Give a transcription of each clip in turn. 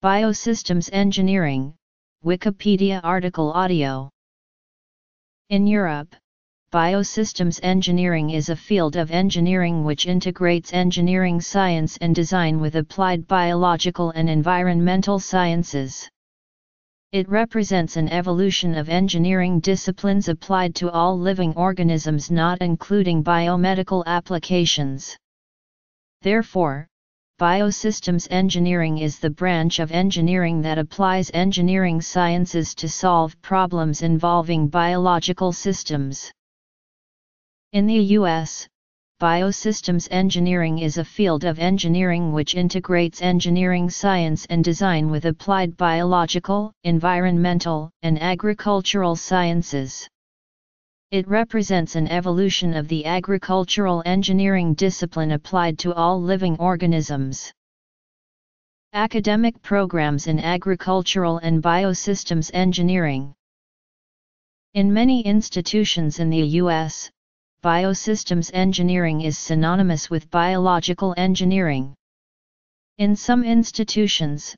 Biosystems Engineering, Wikipedia article audio. In Europe, biosystems engineering is a field of engineering which integrates engineering science and design with applied biological and environmental sciences. It represents an evolution of engineering disciplines applied to all living organisms not including biomedical applications. Therefore, Biosystems engineering is the branch of engineering that applies engineering sciences to solve problems involving biological systems. In the U.S., biosystems engineering is a field of engineering which integrates engineering science and design with applied biological, environmental, and agricultural sciences. It represents an evolution of the agricultural engineering discipline applied to all living organisms. Academic programs in agricultural and biosystems engineering. In many institutions in the U.S., biosystems engineering is synonymous with biological engineering. In some institutions,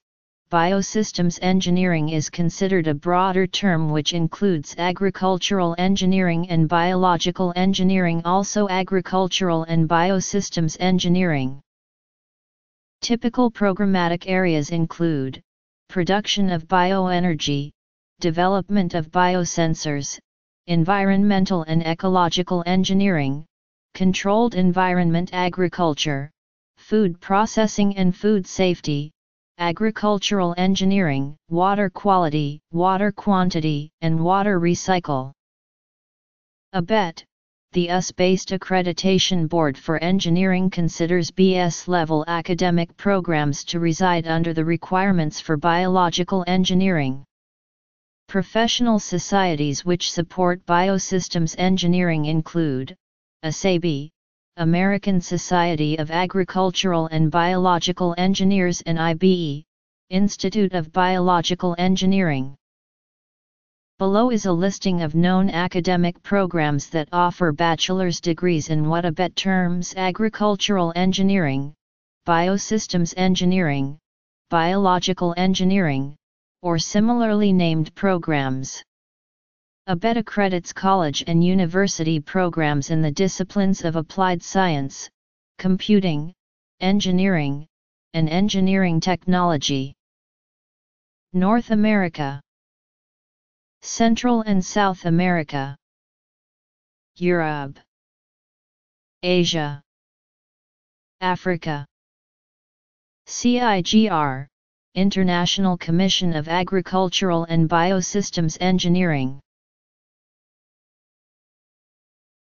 biosystems engineering is considered a broader term which includes agricultural engineering and biological engineering also agricultural and biosystems engineering. Typical programmatic areas include production of bioenergy, development of biosensors, environmental and ecological engineering, controlled environment agriculture, food processing and food safety, agricultural engineering, water quality, water quantity, and water recycle. ABET, the US-based accreditation board for engineering considers BS-level academic programs to reside under the requirements for biological engineering. Professional societies which support biosystems engineering include ASABE, American Society of Agricultural and Biological Engineers and IBE, Institute of Biological Engineering. Below is a listing of known academic programs that offer bachelor's degrees in what ABET terms agricultural engineering, biosystems engineering, biological engineering, or similarly named programs. ABET accredits college and university programs in the disciplines of applied science, computing, engineering, and engineering technology. North America. Central and South America. Europe. Asia. Africa. CIGR International Commission of Agricultural and Biosystems Engineering